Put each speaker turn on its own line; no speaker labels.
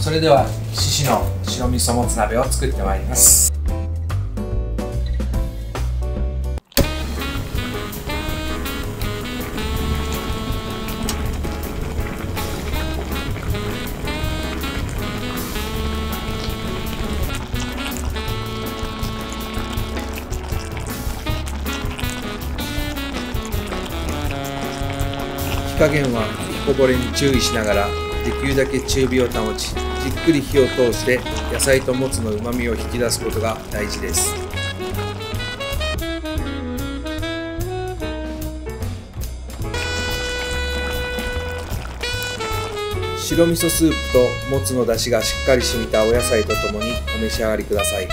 それでは獅子の白味噌もつ鍋を作ってまいります。火加減はこぼれに注意しながら。できるだけ中火を保ちじっくり火を通して野菜ともつのうまみを引き出すことが大事です。白味噌スープともつの出汁がしっかり染みたお野菜とともにお召し上がりください。